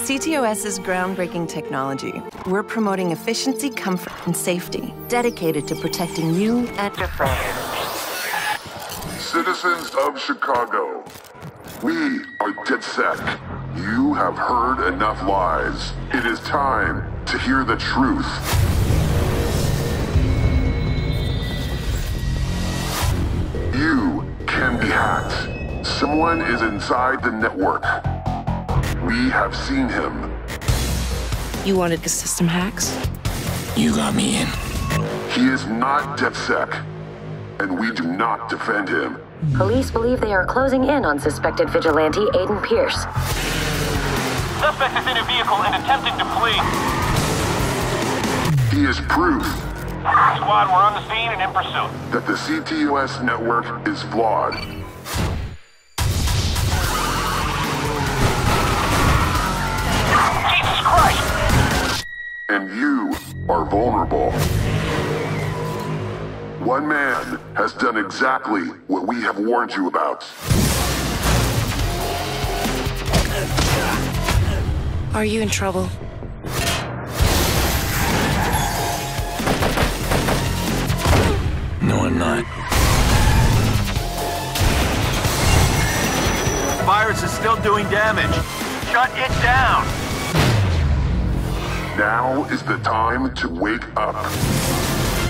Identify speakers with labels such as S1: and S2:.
S1: CTOS is groundbreaking technology. We're promoting efficiency, comfort, and safety, dedicated to protecting you and your friends.
S2: Citizens of Chicago, we are DedSec. You have heard enough lies. It is time to hear the truth. You can be hacked. Someone is inside the network. We have seen him.
S3: You wanted the system hacks?
S4: You got me in.
S2: He is not DedSec, and we do not defend him.
S5: Police believe they are closing in on suspected vigilante Aiden Pearce.
S6: Suspect is in a vehicle and attempting to flee.
S2: He is proof
S6: Squad, we're on the scene and in pursuit.
S2: that the CTOS network is flawed. Are vulnerable. One man has done exactly what we have warned you about.
S3: Are you in trouble?
S4: No, I'm not.
S6: Virus is still doing damage. Shut it down!
S2: Now is the time to wake up.